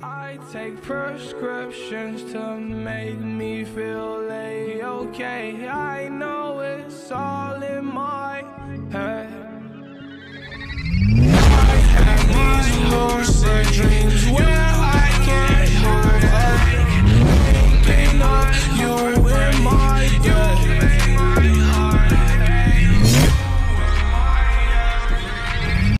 I take prescriptions to make me feel a okay. I know